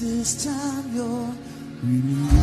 this time you're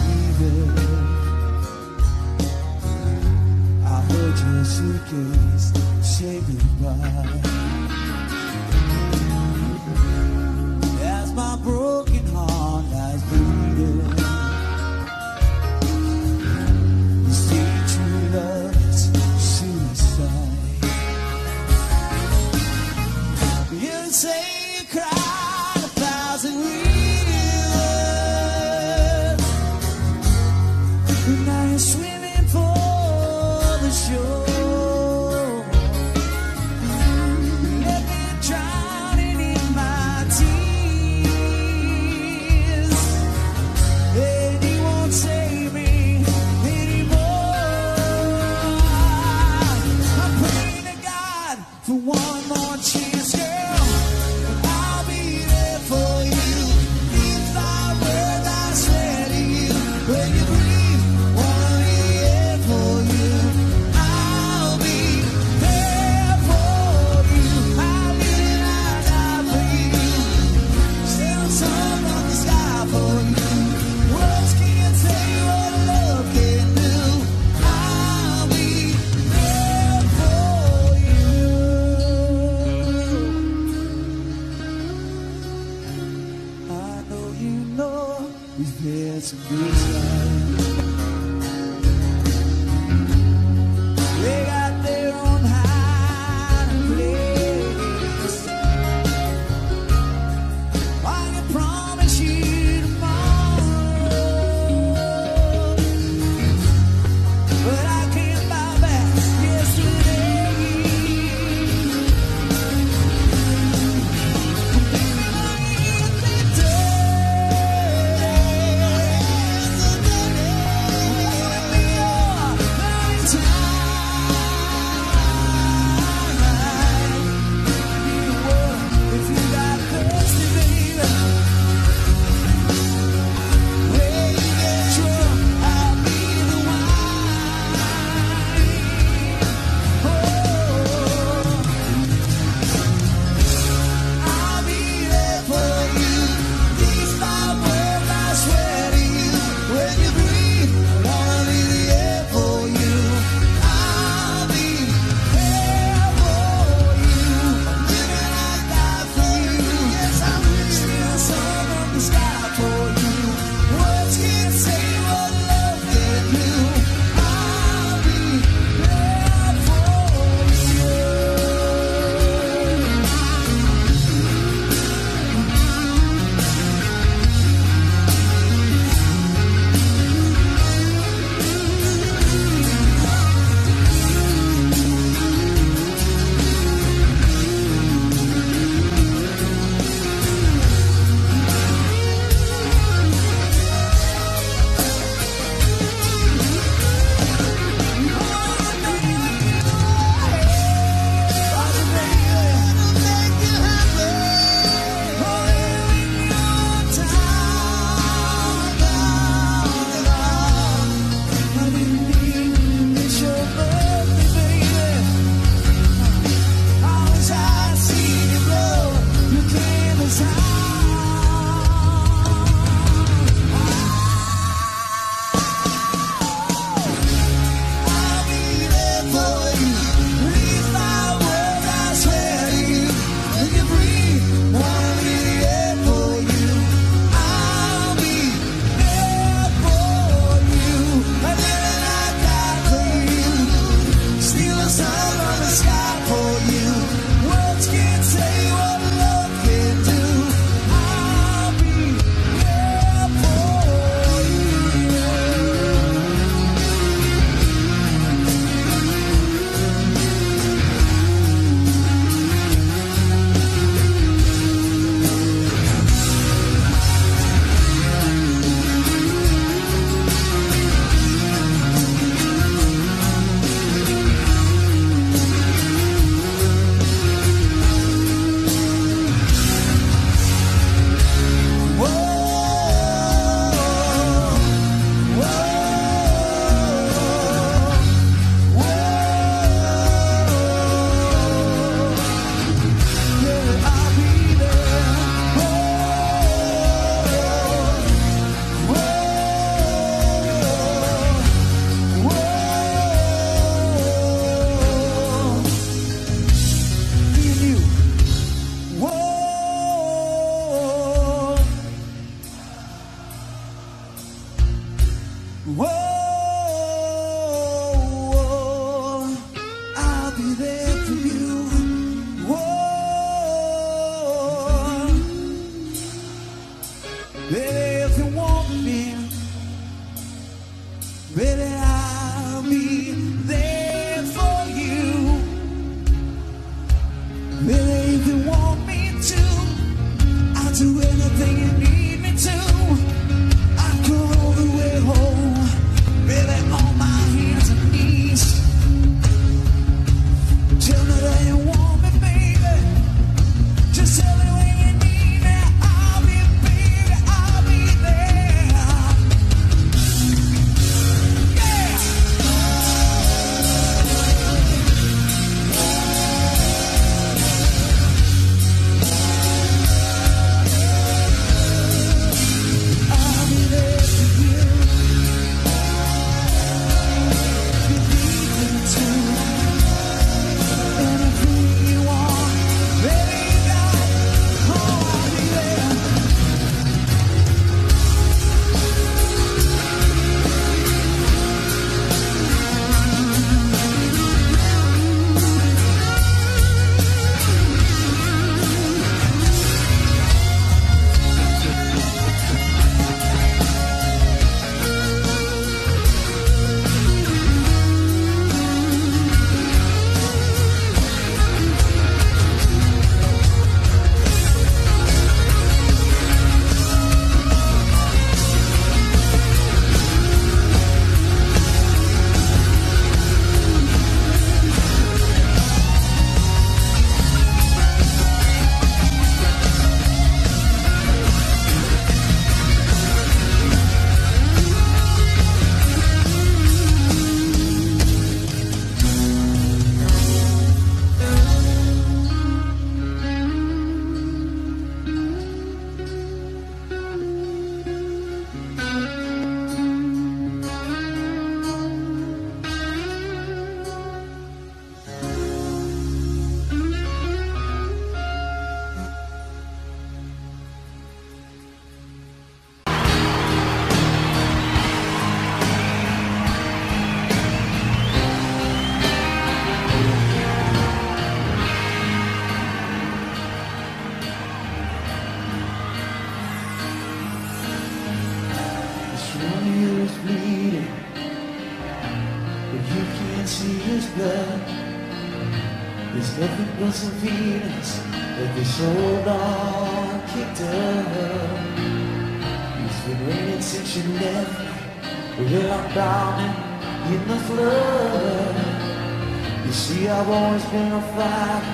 I've always been a fighter,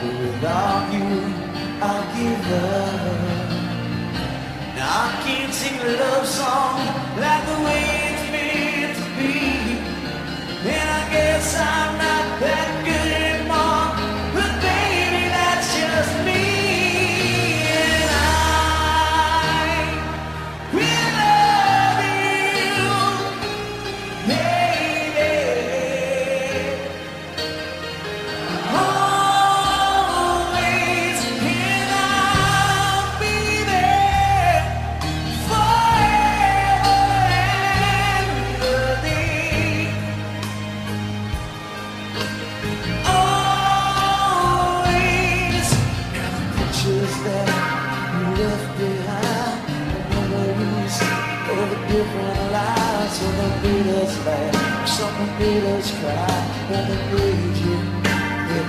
but without you, I give up. Now I can't sing a love song like the way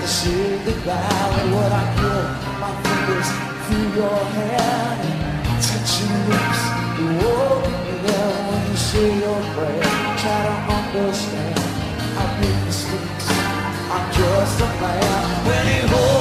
to say goodbye. What I give, my fingers through your hand Touching lips, you open there When you say your prayer, try to understand. I make mistakes, I'm just a man. When he holds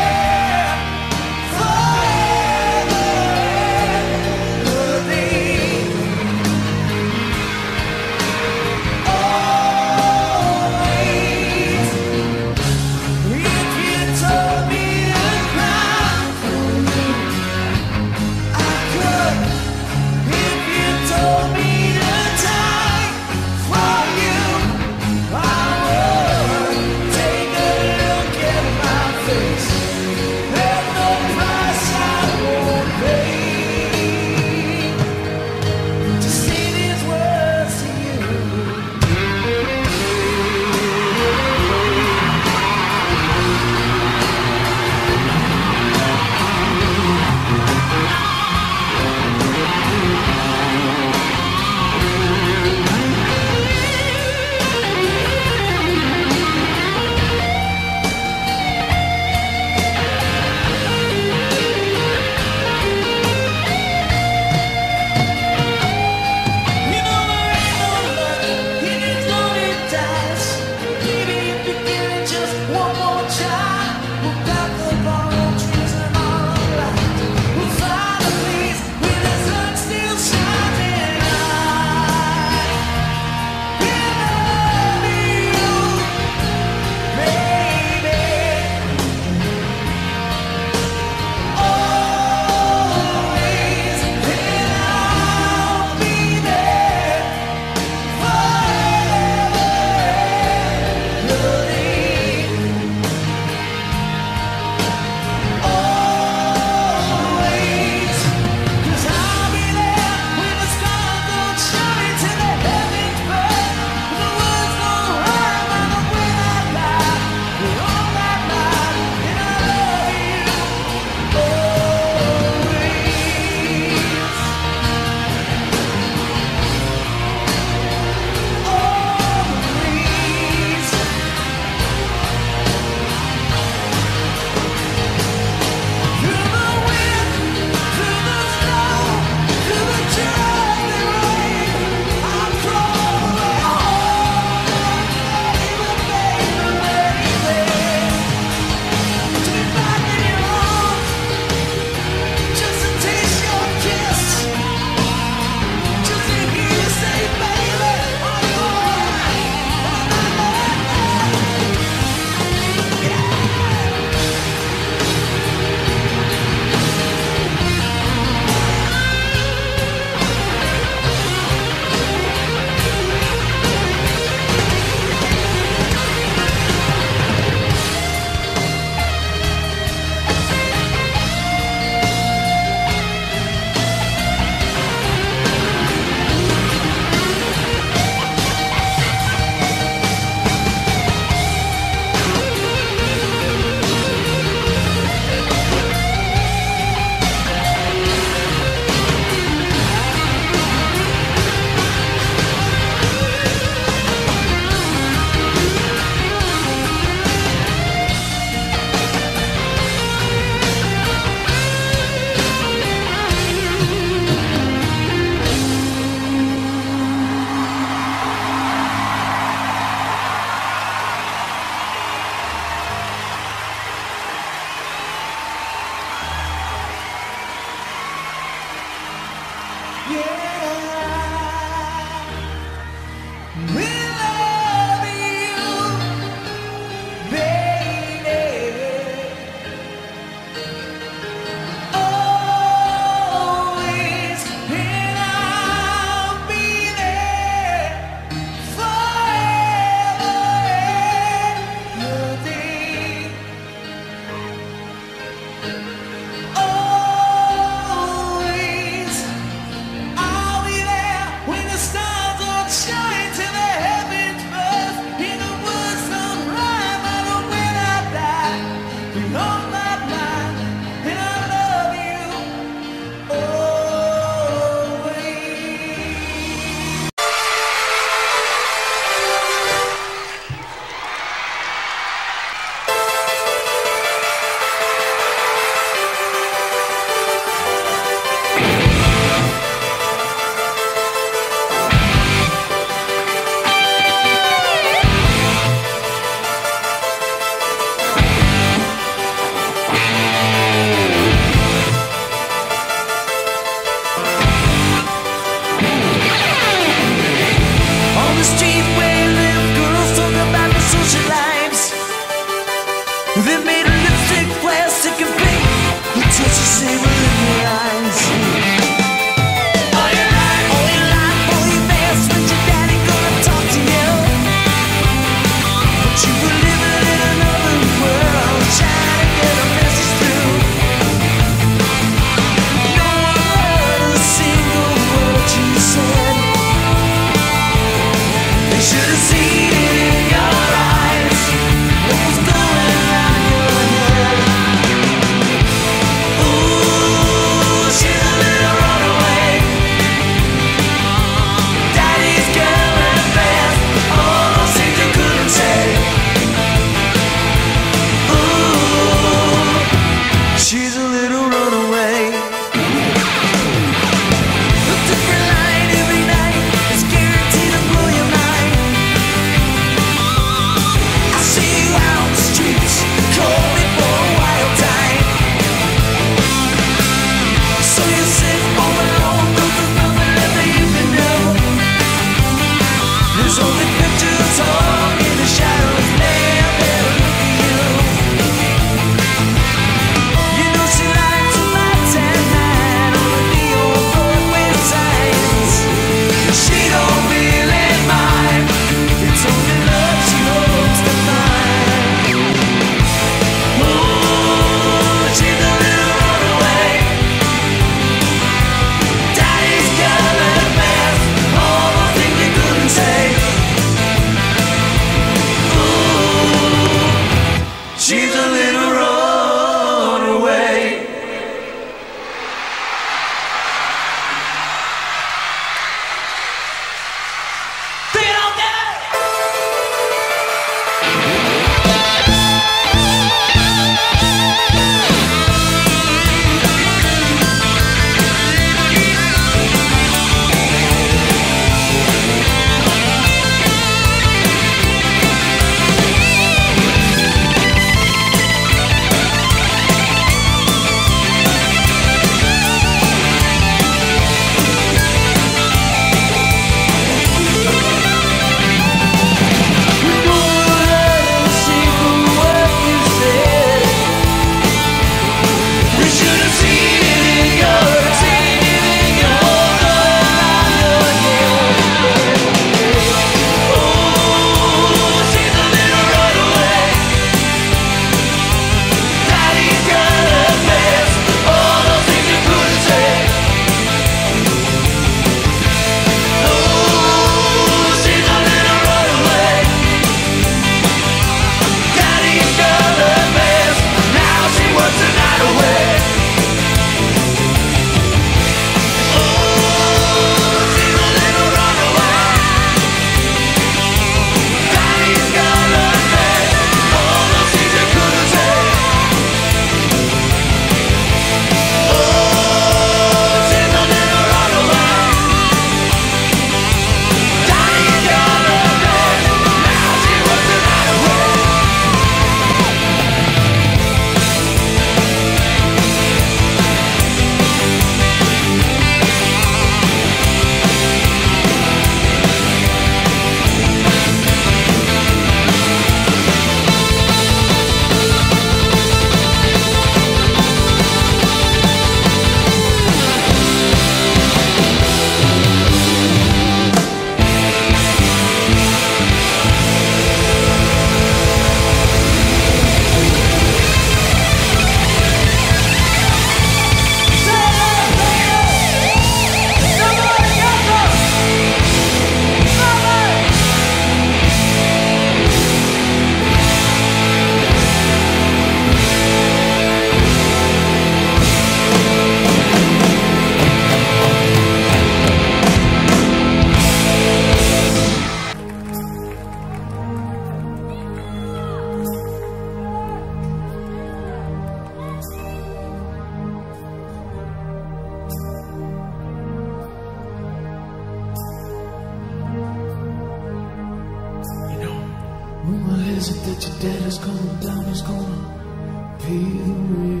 is it that your dad is coming down? He's gonna pay the way.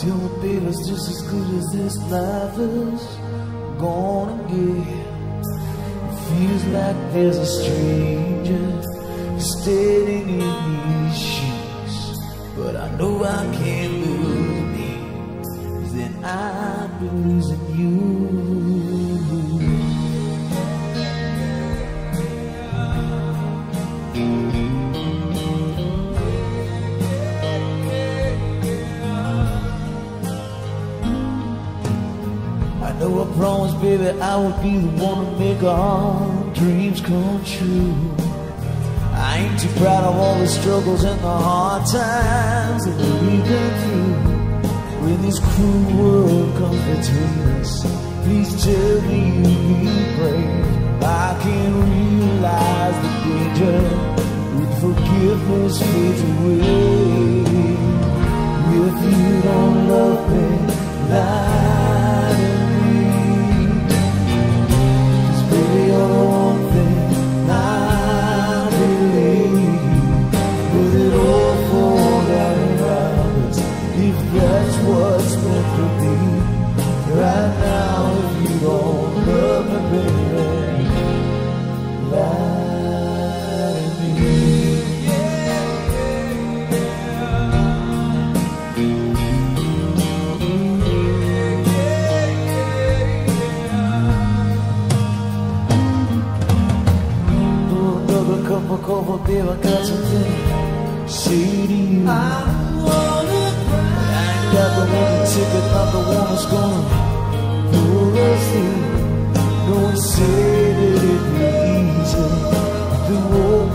Tell me, babe, it's just as good as this life is gonna get. It feels like there's a stranger standing in these shoes, but I know I can't lose me. Then I'd be losing you. Baby, I will be the one to make our dreams come true. I ain't too proud of all the struggles and the hard times that we've been through. When this cruel world comes between us, please tell me you'll be brave. I can realize the danger with forgiveness fades away. If you don't love me, lie I got something to say to you. I ain't got the one ticket, not the one that's gonna pull us through. No one said that it'd be easy. The old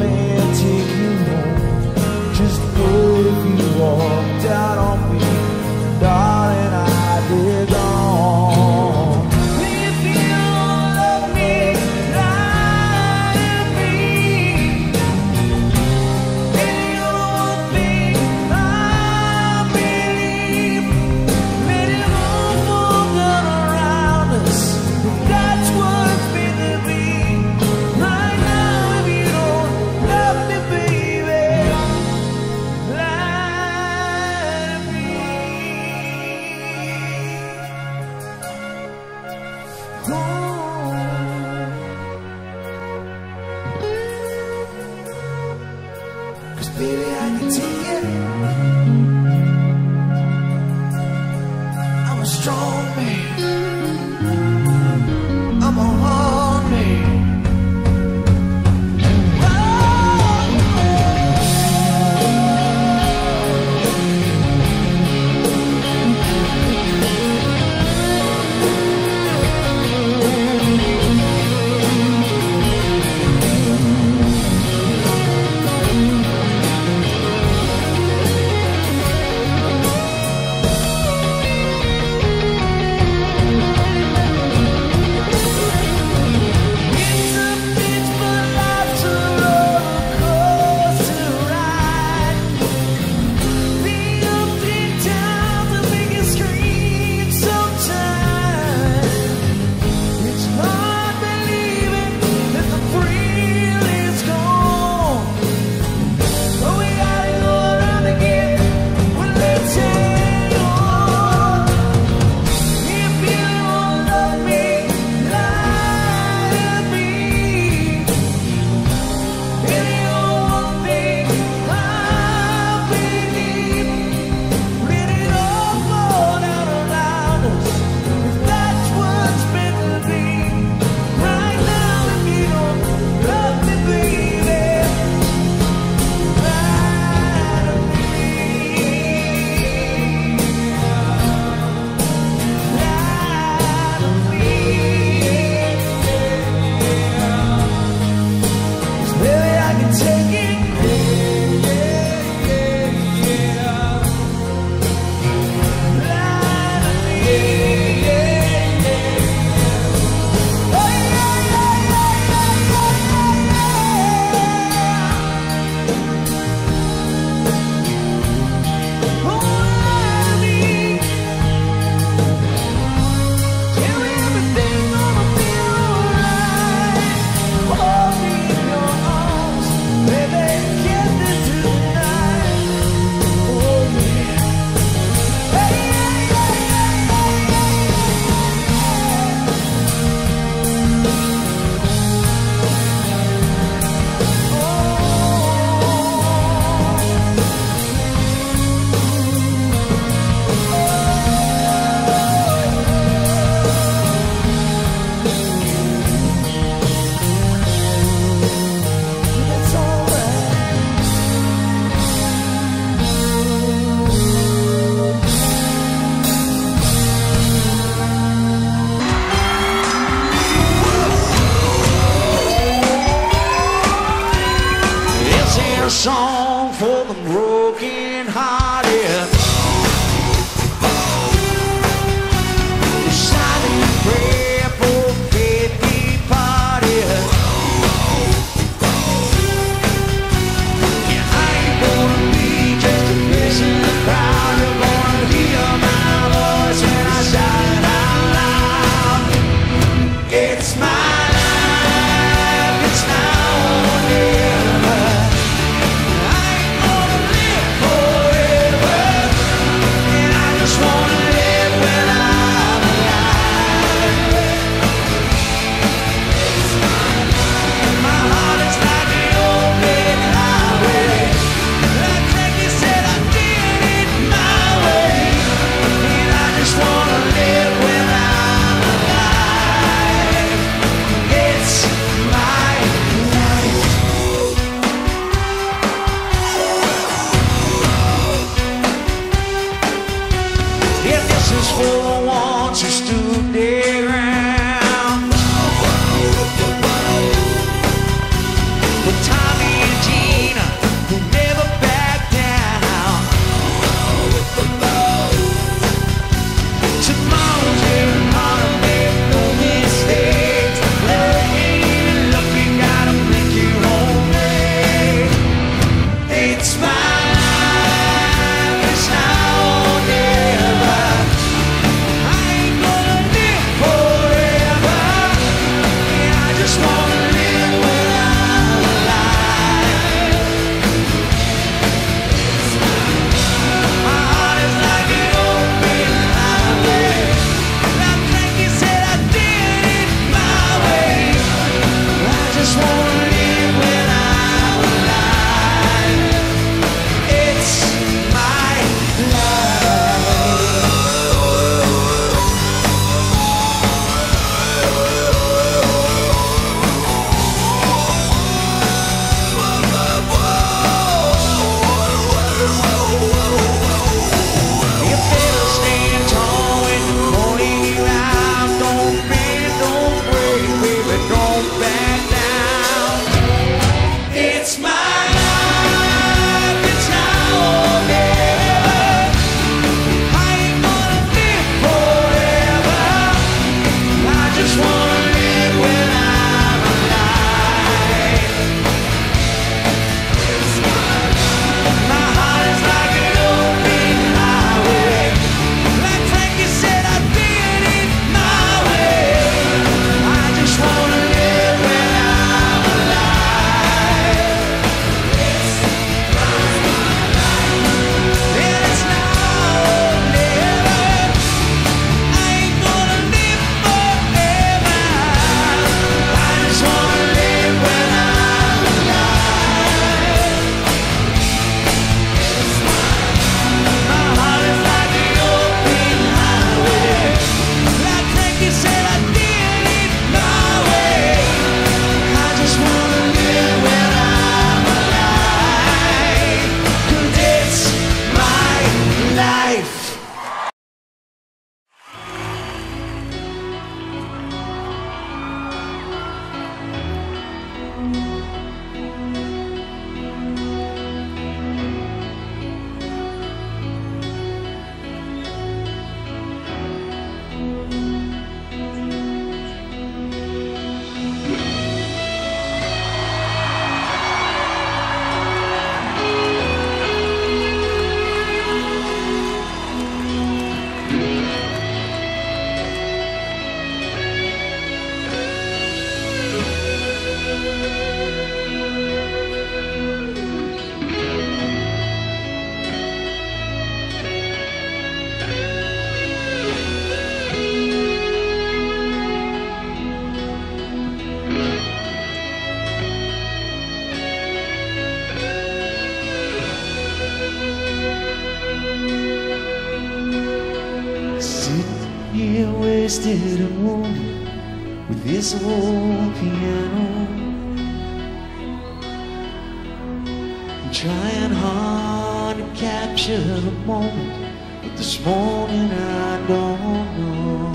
I'm trying hard to capture the moment, but this morning I don't know.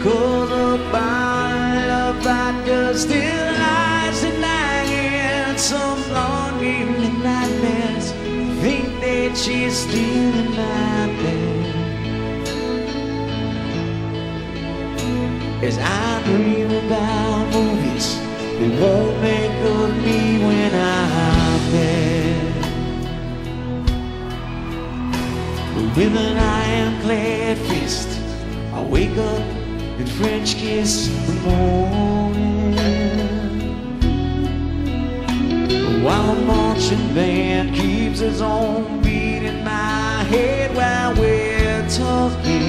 Cause a bottle of vodka still lies in my get some lonely nightmares. Think that she's still in my bed. As I dream about they won't make of me when I'm dead with an iron clad fist I wake up and French kiss the morning. While a marching band keeps its own beat in my head While we're talking.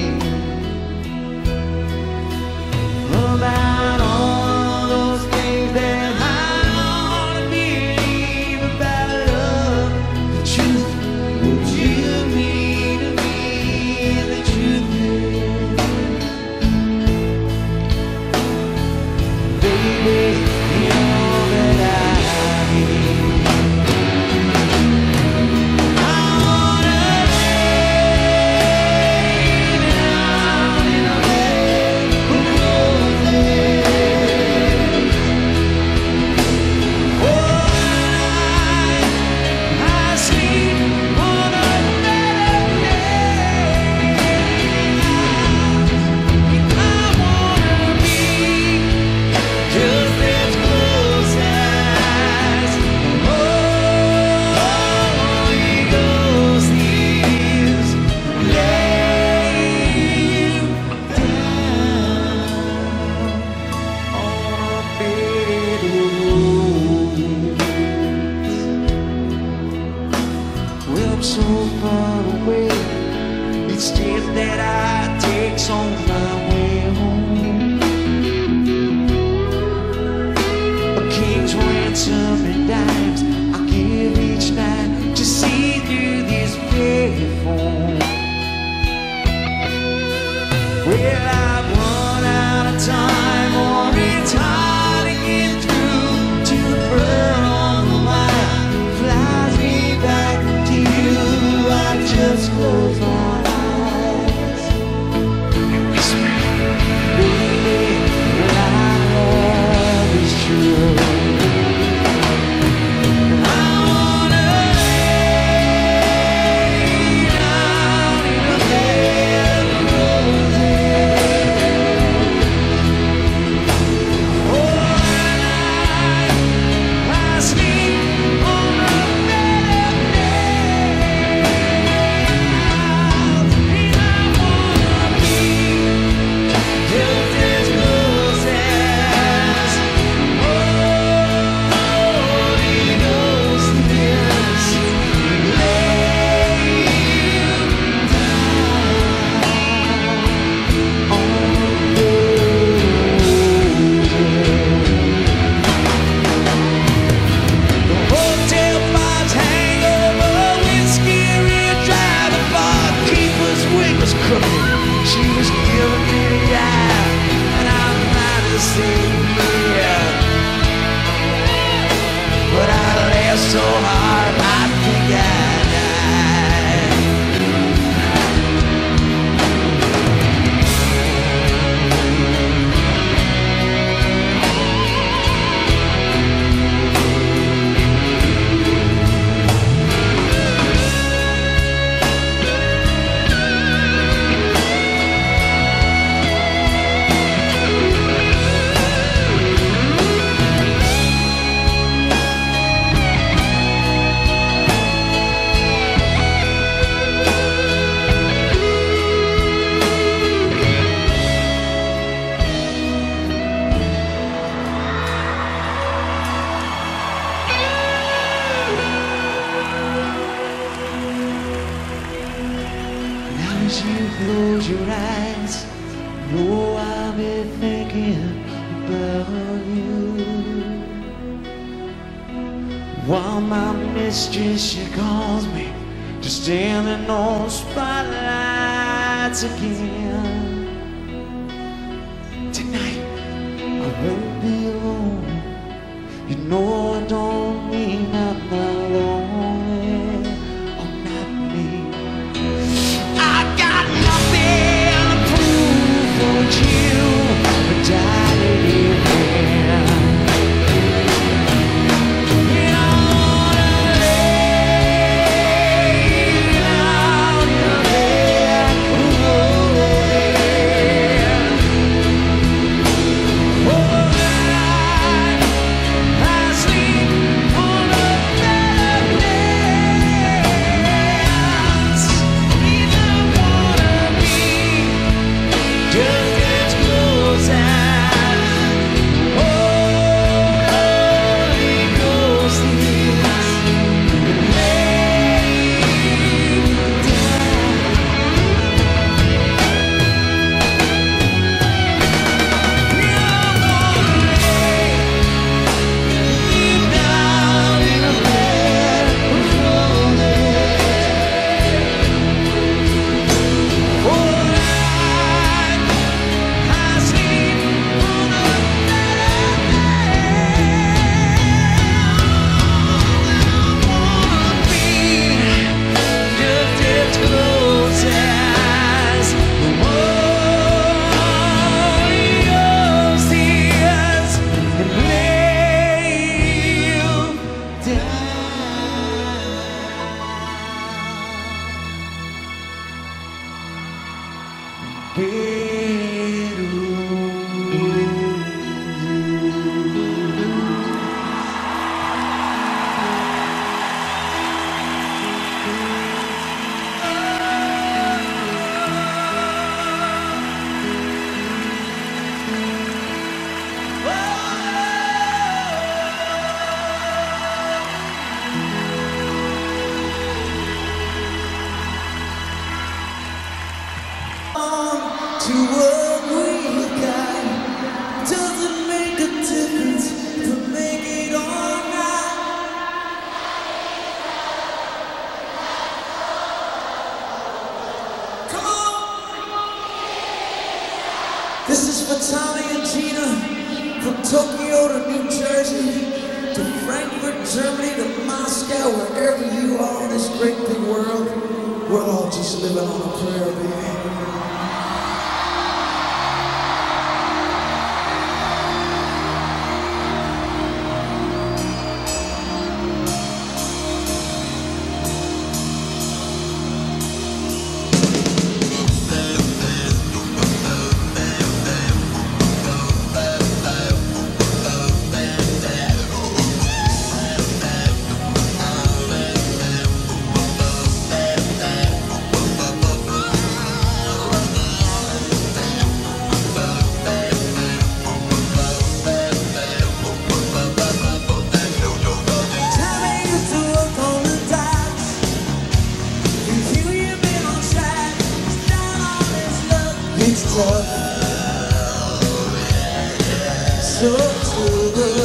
So far away. It's steps that I take on my way home. A king's ransom and dimes I give each night to see through this platform. Well, I've run out of time. So true.